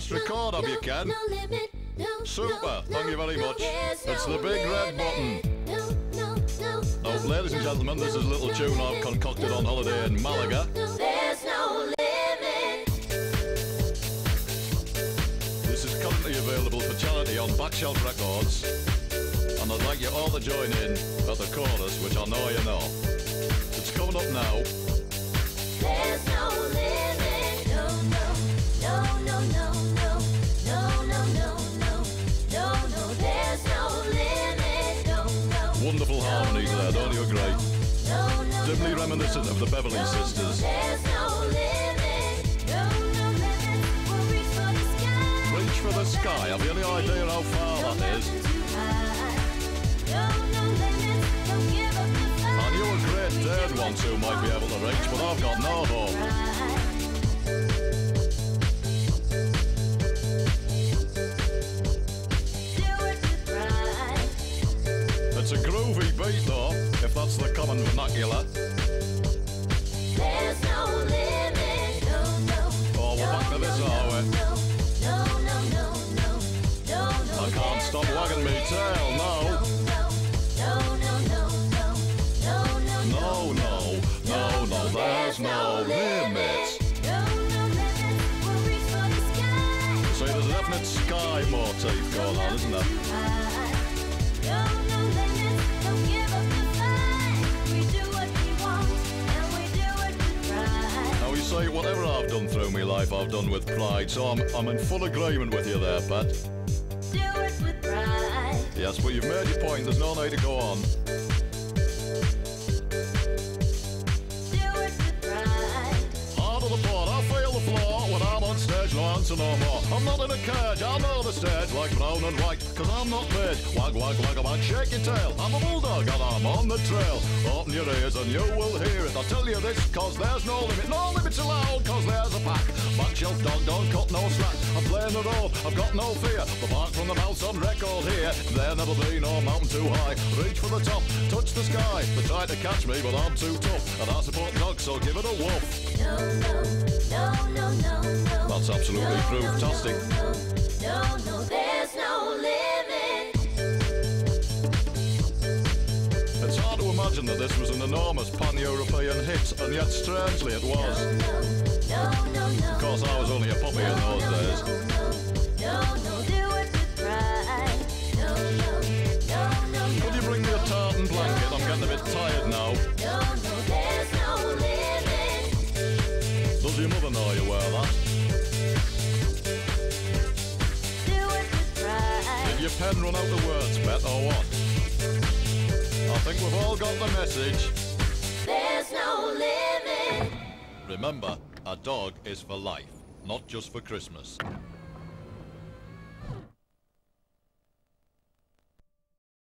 pressed record, have you, Ken? No limit, no, Super, thank you very much. It's the big red button. No, no, no, Oh, ladies and gentlemen, this is a little tune I've concocted on holiday in Malaga. no, There's no limit. This is currently available for charity on Backshelf Records. And I'd like you all to join in at the chorus, which I know you know. It's coming up now. Dimly reminiscent of the Beverley no, Sisters. No limit. No, no limit. We'll reach for the sky. Reach for the sky. Have you any idea how far that is? mountain too high. No, no limits. Don't give up the fight. I knew a great third once who might be able to reach, but I've got no hope. Vernacular. There's no limit, no, no. Oh, we're back to this, no, are we? No, no, no, no, no, no, no. I can't stop wagging me tail, no. No, no, no, no, no, no, no, No, no, no, no, there's no limits. No, no limits, we'll reach for the sky. See, there's a definite sky motif going on, isn't there? Pride. Now you see, whatever I've done through my life, I've done with pride, so I'm, I'm in full agreement with you there, Pat. Do it with pride. Yes, but you've made your point, there's no need to go on. Do it with pride. Hard to the board, I feel the floor when I'm on stage, no answer no more. I'm not in a cage, I know the stage like brown and white, cause I'm not made. Wag, wag, wag, a wag, shake your tail. I'm a bulldog and I'm on the trail. Open your ears and you will hear it. I tell you this, cause there's no limit. No Shelf dog, don't cut no slack. I'm playing the road, I've got no fear. The bark from the mouse on record here. There never be no mountain too high. Reach for the top, touch the sky. They try to catch me, but I'm too tough. And I support dogs, so give it a woof. No, no, no, no, no, no. That's absolutely no, proof-tastic. No, no, no, no, no imagine that this was an enormous pan-European hit, and yet strangely it was. No, no, no. Of course, I was only a puppy in those days. Could you bring me a tartan blanket? I'm getting a bit tired now. Does your mother know you wear that? Did your pen run out of words, Bet, or what? I think we've all got the message. There's no limit. Remember, a dog is for life, not just for Christmas.